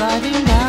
Driving down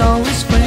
always friends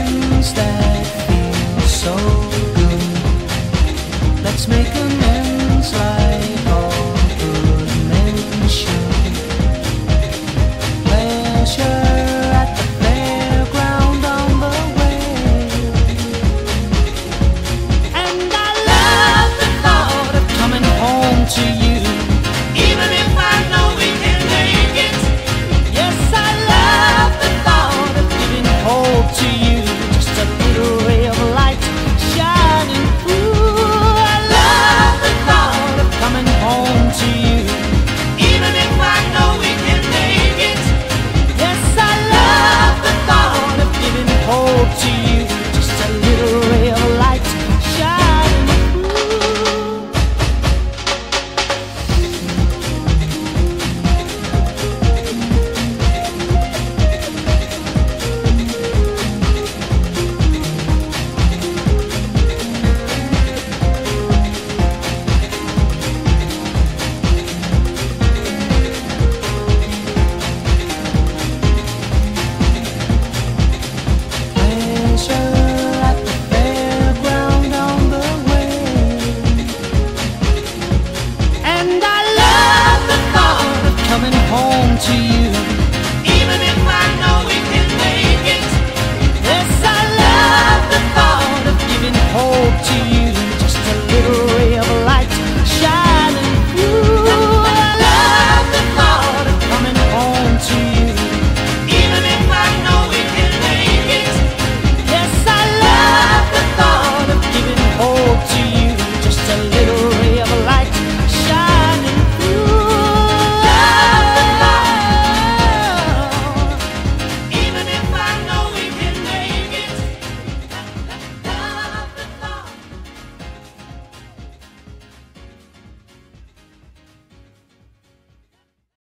to